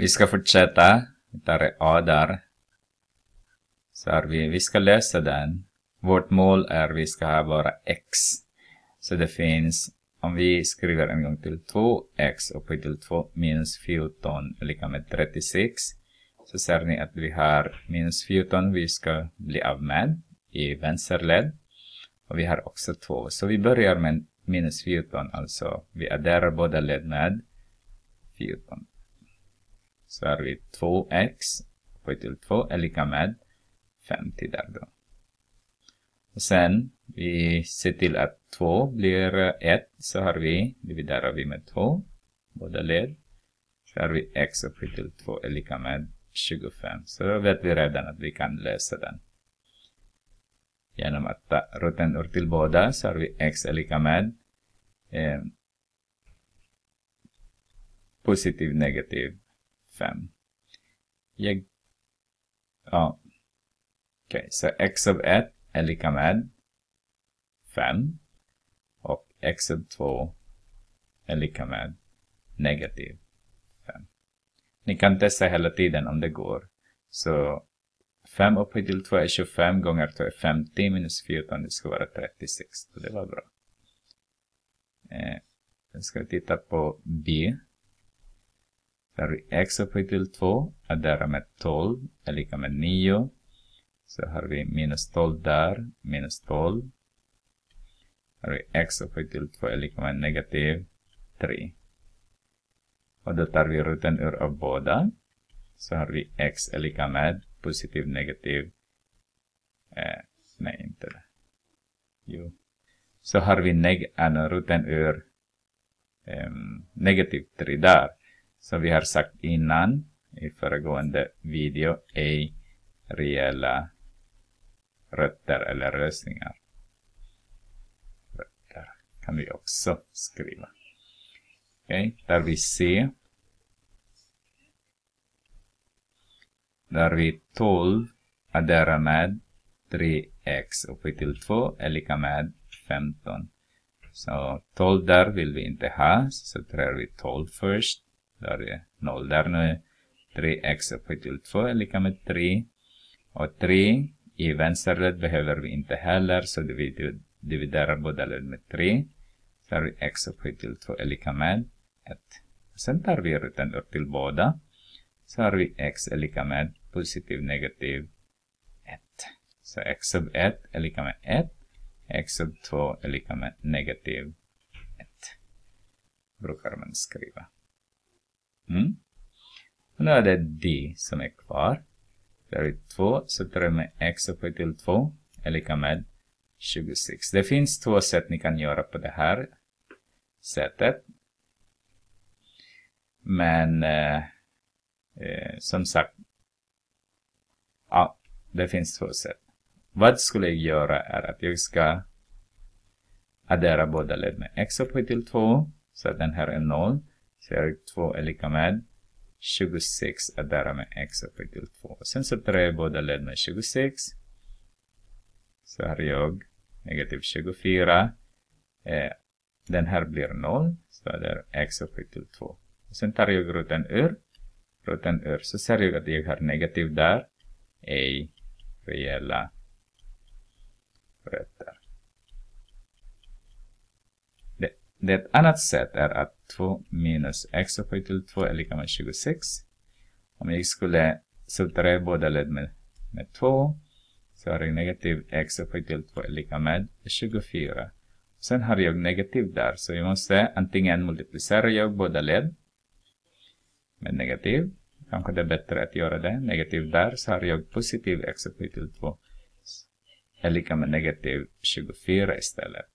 Vi ska fortsätta. Vi tar A där. Så har vi, vi ska lösa den. Vårt mål är vi ska ha bara x. Så det finns, om vi skriver en gång till 2x upphöjt till 2 minus 14 är lika med 36. Så ser ni att vi har minus 14 vi ska bli av med i vänster led. Och vi har också 2. Så vi börjar med minus 14, alltså vi adderar båda led med 14. Så har vi 2x upphöjt till 2 är lika med 50 där då. Och sen, vi ser till att 2 blir 1, så har vi, dividerar vi med 2, båda led. Så har vi x upphöjt till 2 är lika med 25. Så då vet vi redan att vi kan lösa den. Genom att ta roten ur till båda så har vi x är lika med eh, positiv negativ 5. Jag, ja, okej, okay, så x av 1 är lika med 5 och x av 2 är lika med negativ 5. Ni kan testa hela tiden om det går. Så 5 upphöjt till 2 är 25 gånger 2 är 50 minus 14 det ska vara 36. Så det var bra. Eh, nu ska vi titta på B. För har vi x upphöjt till 2 adderar med 12 är lika med 9. Så har vi minus 12 där, minus 12. Här har vi x upphöjt till 2 är lika med negativ 3. Och då tar vi roten ur av båda. Så har vi x är lika med positiv, negativ. Eh, nej, inte det. Jo. Så har vi neg eh, roten ur eh, negativ 3 där. Som vi har sagt innan i föregående video, ej reella rötter eller lösningar. Rötter kan vi också skriva. Okej, okay, där vi C. Där vi 12 adderar med 3x upphöjt till 2 är lika med 15. Så 12 där vill vi inte ha, så drar vi 12 först. Där är 0 där nu. 3x upphöjt till 2 är lika med 3. Och 3 i vänsterled behöver vi inte heller, så vi dividerar båda led med 3. Så har vi x upphöjt till 2 är lika med 1. Sen tar vi rutan upp till båda. Så har vi x är lika med positiv negativ 1. Så x sub 1 är lika med 1. x sub 2 är lika med negativ 1. Brukar man skriva. Mm. Och nu är det d som är kvar. Där är 2, så tar jag med x upphöjt till 2 är lika med 26. Det finns två sätt ni kan göra på det här sättet. Men eh, eh, som sagt, ja, det finns två sätt. Vad skulle jag göra är att jag ska addera båda led med x upphöjt till 2, så att den här är 0. Så 2 är lika med 26 addera med x upphöjt till 2. Sen så tar jag båda led med 26. Så har jag negativ 24. Eh, den här blir 0. Så det är x upphöjt till 2. Sen tar jag roten ur. Roten ur. Så ser jag att jag har negativ där. Ej reella rötter. Det, ett annat sätt är att 2 minus x upphöjt till 2 är lika med 26. Om jag skulle subtrahera båda led med, med 2 så har jag negativ x upphöjt till 2 är lika med 24. Sen har jag negativ där, så jag måste antingen multiplicera jag båda led med negativ. Kanske det är bättre att göra det. Negativ där, så har jag positiv x upphöjt till 2 är lika med negativ 24 istället.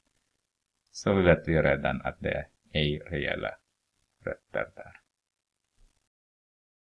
Så vet vi redan att det är ej gäller rötter där.